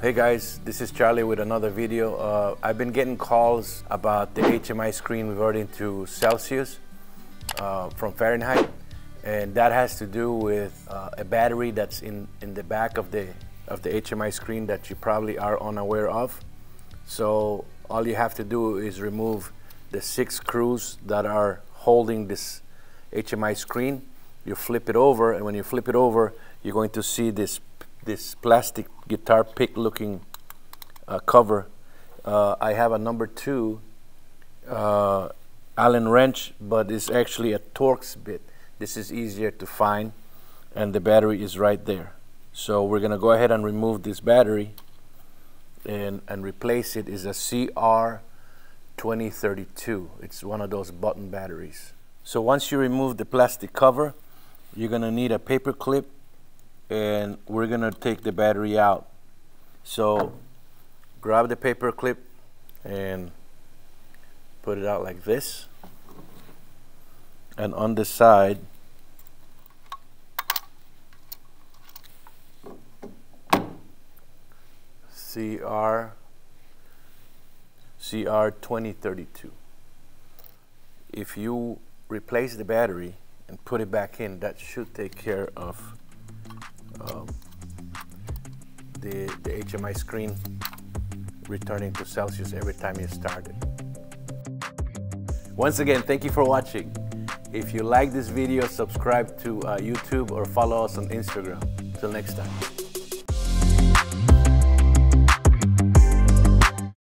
Hey guys, this is Charlie with another video. Uh, I've been getting calls about the HMI screen reverting to Celsius uh, from Fahrenheit and that has to do with uh, a battery that's in, in the back of the, of the HMI screen that you probably are unaware of. So all you have to do is remove the six screws that are holding this HMI screen. You flip it over and when you flip it over you're going to see this this plastic guitar pick looking uh, cover. Uh, I have a number two uh, Allen wrench, but it's actually a Torx bit. This is easier to find, and the battery is right there. So we're gonna go ahead and remove this battery and, and replace it is a CR2032. It's one of those button batteries. So once you remove the plastic cover, you're gonna need a paper clip and we're gonna take the battery out. So grab the paper clip and put it out like this. And on the side, CR CR 2032. If you replace the battery and put it back in, that should take care of um, the, the HMI screen returning to Celsius every time you start it. Once again, thank you for watching. If you like this video, subscribe to uh, YouTube or follow us on Instagram. Till next time.